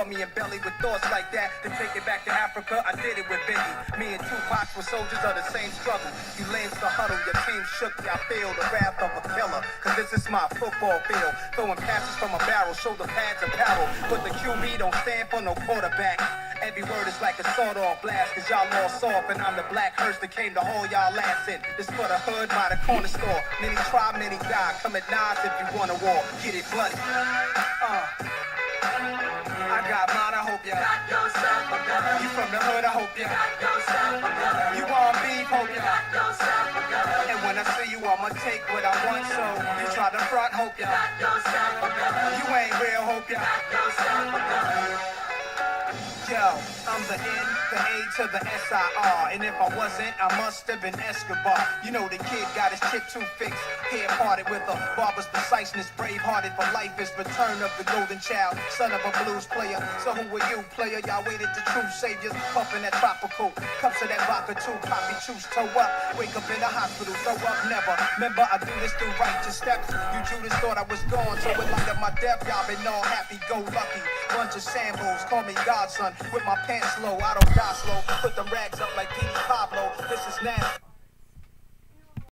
saw me in belly with thoughts like that. To take it back to Africa, I did it with Biggie. Me and Tupac were soldiers of the same struggle. You lanes the huddle, your team shook, I feel the wrath of a killer. Cause this is my football field. Throwing passes from a barrel, shoulder pads apparel. But the QB don't stand for no quarterback. Every word is like a sawed-off blast, cause y'all all soft, and I'm the black hearse that came to haul y'all ass in. This for the hood by the corner store. Many try, many die. Come at Nas if you wanna war. Get it bloody. Uh. I got mine, I hope ya. Got yourself a. You from the hood, I hope ya. You want beef, hope ya. And when I see you, I'ma take what I want, so you try to front, hope ya. Got yourself a gun. You ain't real, hope ya. The N, the A to the S-I-R. And if I wasn't, I must have been Escobar. You know the kid got his chick too fixed. Hair parted with a barber's preciseness. Brave-hearted for life is return of the golden child. Son of a blues player. So who are you, player? Y'all waited to true saviors. Puffin' that tropical. Cups of that vodka too. Poppy choose toe up. Wake up in the hospital. Throw up never. Remember, I do this through righteous steps. You Judas thought I was gone. So in light of my death, y'all been all happy, go lucky. Bunch of Sambos. Call me godson. With my pants low, I don't die slow. Put them rags up like King Pablo. This is nasty.